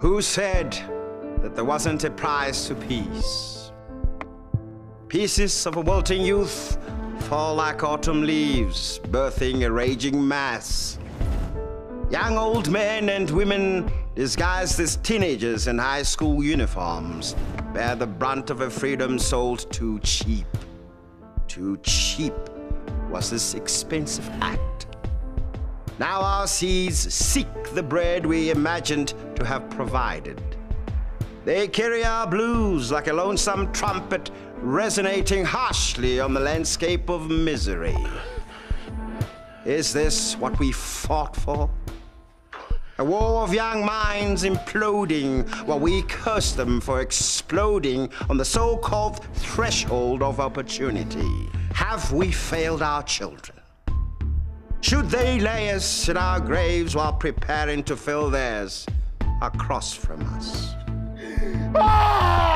Who said that there wasn't a price to peace? Pieces of a wilting youth fall like autumn leaves, birthing a raging mass. Young old men and women disguised as teenagers in high school uniforms bear the brunt of a freedom sold too cheap. Too cheap was this expensive act. Now our seas seek the bread we imagined to have provided. They carry our blues like a lonesome trumpet resonating harshly on the landscape of misery. Is this what we fought for? A war of young minds imploding while we curse them for exploding on the so called threshold of opportunity. Have we failed our children? Should they lay us in our graves while preparing to fill theirs across from us? Ah!